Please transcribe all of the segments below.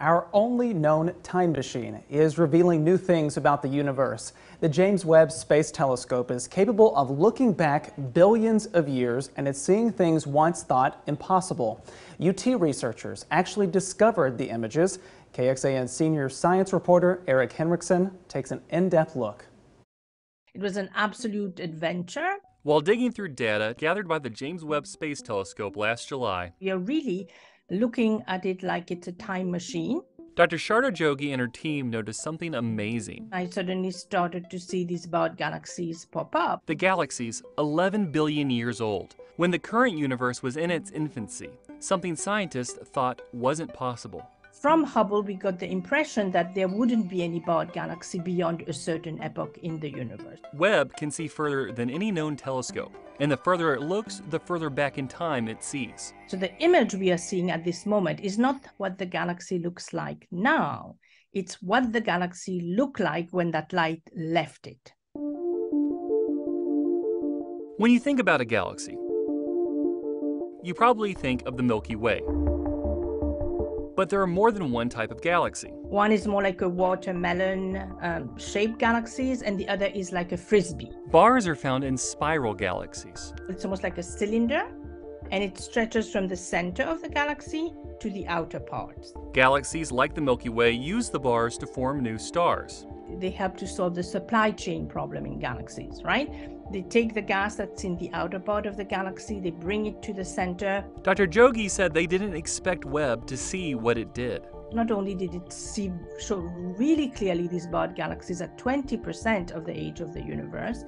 Our only known time machine is revealing new things about the universe. The James Webb Space Telescope is capable of looking back billions of years and it's seeing things once thought impossible. UT researchers actually discovered the images. KXAN senior science reporter Eric Henriksen takes an in-depth look. It was an absolute adventure. While digging through data gathered by the James Webb Space Telescope last July, We are really looking at it like it's a time machine. Dr. Shardha Jogee and her team noticed something amazing. I suddenly started to see these barred galaxies pop up. The galaxy's 11 billion years old, when the current universe was in its infancy, something scientists thought wasn't possible. From Hubble, we got the impression that there wouldn't be any barred galaxy beyond a certain epoch in the universe. Webb can see further than any known telescope, and the further it looks, the further back in time it sees. So the image we are seeing at this moment is not what the galaxy looks like now. It's what the galaxy looked like when that light left it. When you think about a galaxy, you probably think of the Milky Way. But there are more than one type of galaxy. One is more like a watermelon um, shaped galaxies, and the other is like a frisbee. Bars are found in spiral galaxies. It's almost like a cylinder, and it stretches from the center of the galaxy to the outer parts. Galaxies like the Milky Way use the bars to form new stars. They help to solve the supply chain problem in galaxies, right? They take the gas that's in the outer part of the galaxy, they bring it to the center. Dr. Jogee said they didn't expect Webb to see what it did. Not only did it see show really clearly these barred galaxies at 20% of the age of the universe,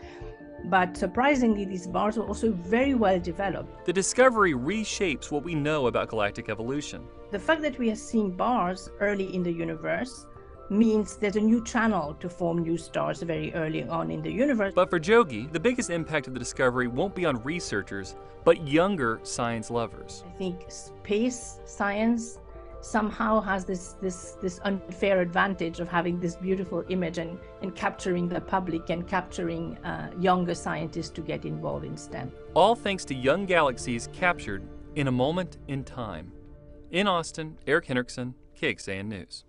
but surprisingly, these bars were also very well developed. The discovery reshapes what we know about galactic evolution. The fact that we are seeing bars early in the universe means there's a new channel to form new stars very early on in the universe. But for Jogee, the biggest impact of the discovery won't be on researchers, but younger science lovers. I think space science somehow has this this this unfair advantage of having this beautiful image and and capturing the public and capturing uh, younger scientists to get involved in STEM. All thanks to young galaxies captured in a moment in time. In Austin, Eric Henriksen, KXAN News.